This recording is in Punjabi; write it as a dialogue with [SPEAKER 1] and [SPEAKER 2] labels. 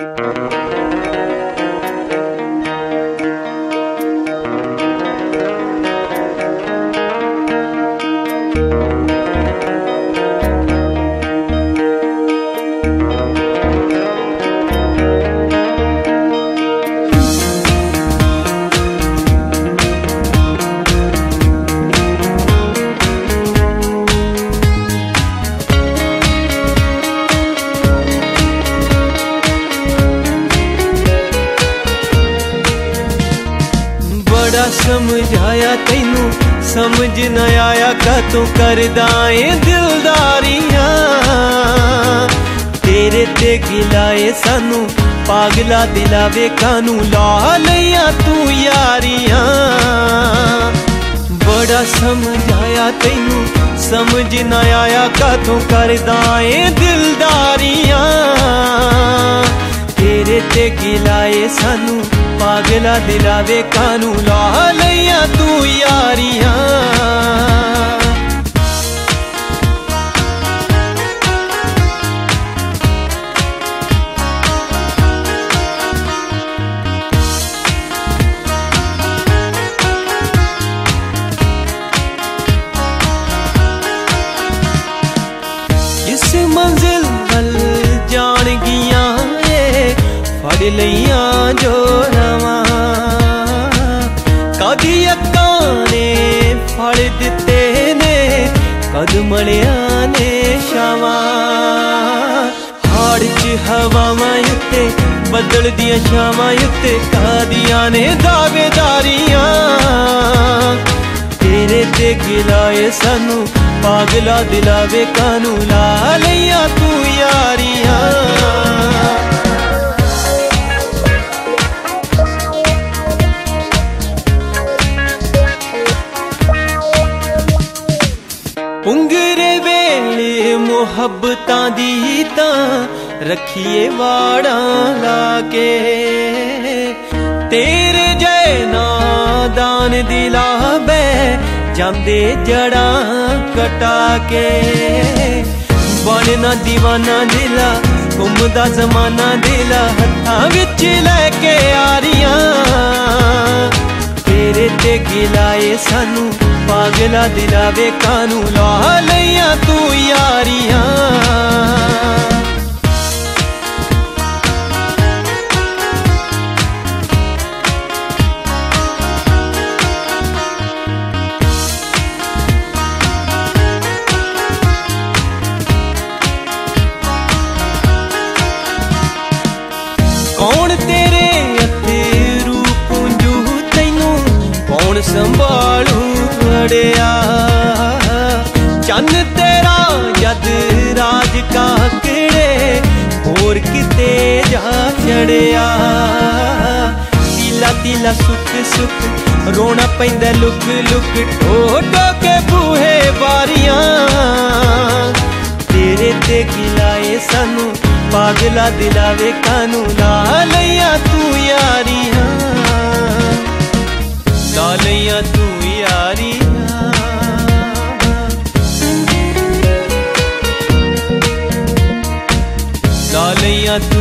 [SPEAKER 1] ਬੜਾ ਸਮਝਾਇਆ ਤੈਨੂੰ, ਸਮਝ ਨਾ ਆਇਆ ਕਾ ਤੂੰ ਕਰਦਾ ਏ ਦਿਲਦਾਰੀਆਂ। ਤੇਰੇ ਤੇ ਗਿਲਾਏ ਸਾਨੂੰ, ਪਾਗਲਾ ਦਿਲਾਵੇ ਕਾਨੂੰ ਲਾ ਲਈਆਂ ਤੂੰ ਯਾਰੀਆਂ। ਬੜਾ ਸਮਝਾਇਆ ਤੈਨੂੰ, ਸਮਝ ਨਾ ਆਇਆ ਕਾ ਤੂੰ ਕਰਦਾ ਏ ਦਿਲਦਾਰੀਆਂ। ਤੇਰੇ ਤੇ ਗਿਲਾਏ ਸਾਨੂੰ ਪਾਗਲਾ ਦਿਲਾਵੇ ਕਾਨੂੰ ਲਾ ਲਈਆਂ ਤੂੰ ਯਾਰੀਆਂ ਇਸ ਮੰਜ਼ਿਲ ਵੱਲ ਜਾਣ ਗਈਆਂ ਏ ਲਈਆਂ ਜੋ ਕਦੀ ਨੇ ਫੜ ਦਿੱਤੇ ਨੇ ਕਦ ਮਲਿਆਂ ਨੇ ਸ਼ਾਵਾਂ ਹਾੜ 'ਚ ਹਵਾਵਾਂ ਉੱਤੇ, ਬੱਦਲ ਦੀਆਂ ਛਾਵਾਂ ਉੱਤੇ ਕਾਦੀਆਂ ਨੇ ਦਾਵੇਦਾਰੀਆਂ ਤੇਰੇ ਤੇ ਗਿਲਾਏ ਸਾਨੂੰ, ਪਾਗਲਾ ਦਿਲਾਵੇ ਕਾਨੂੰ ਲਾ ਲਈਆਂ ਤੂੰ ਯਾਰੀਆਂ ਪੁੰਗਰੇ ਵੇਲੇ ਮੁਹੱਬਤਾਂ ਦੀ ਤਾਂ ਰੱਖੀਏ ਵਾੜਾਂ ਲਾ ਕੇ। ਤੇਰੇ ਜੈ ਨਾਦਾਨ ਦਿਲਾ ਬੈ, ਜਾਂਦੇ ਜੜਾਂ ਕਟਾ ਕੇ। ਬਣਨਾ دیਵਾਨਾ ਦਿਲਾ ਘੁੰਮਦਾ ਜ਼ਮਾਨਾ ਦਿਲਾ ਹੱਥਾਂ ਵਿੱਚ ਲੈ ਕੇ ਆਰੀਆਂ ਤੇਰੇ ਤੇ ਗਿਲਾਏ ਸਾਨੂੰ ਪਾਗਲਾ ਦਿਲਾਵੇ ਕਾਨੂੰ ਲਾ ਲਈਆਂ ਤੂੰ ਯਾਰੀਆਂ। ਕੌਣ ਤੇਰੇ ਤੈਨੂੰ? ਕੌਣ ਸੰਭਾਲੂ ਚੜਿਆ ਚੰਨ ਤੇਰਾ ਜਦ ਰਾਜ ਕਾਕੜੇ ਹੋਰ ਕਿਤੇ ਜਾ ਚੜਿਆ। ਤੀਲਾ ਤੀਲਾ ਸੁੱਕ ਸੁੱਕ ਰੋਣਾ ਪੈਂਦਾ, ਲੁਕ ਲੁਕ ਢੋ ਕੇ ਬੂਹੇ ਬਾਰੀਆਂ ਤੇਰੇ ਤੇ ਗਿਲਾਏ ਸਾਨੂੰ, ਪਾਗਲਾ ਦਿਲਾਵੇ ਕਾਨੂੰ ਲਾ ਲਈਆਂ ਤੂੰ ਯਾਰੀਆਂ। ਲਾ ਲਈਆਂ ਤੂੰ ਲਾ ਲਈਆਂ ਤੂੰ